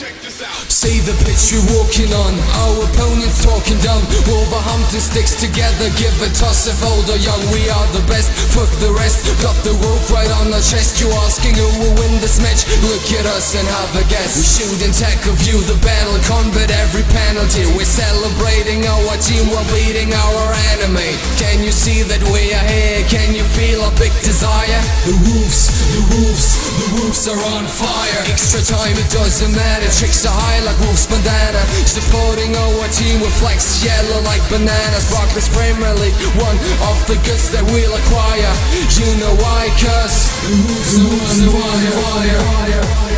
see the pitch you're walking on. Our opponents talking down Wolverhampton sticks together. Give a toss if old or young We are the best, fuck the rest. Got the rope right on our chest. You asking who will win this match. Look at us and have a guess. We shoot and tackle, view. The battle Convert every penalty. We're celebrating our team. While beating our enemy. Can you see that we are here? Can you feel our big desire? The wolves, the roofs, roofs are on fire. Extra time, it doesn't matter. Tricks are high like Wolf's bandana. Supporting our team with flex Yellow like bananas. Barclays Premier League One of the goods that we'll acquire. You know why, the roofs are on fire